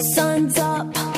Sun's up.